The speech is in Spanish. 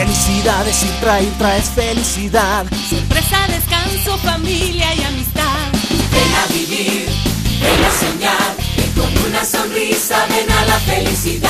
Felicidad es ir traer, traes felicidad. Sorpresa, descanso, familia y amistad. Ven a vivir, ven a soñar, que con una sonrisa ven a la felicidad.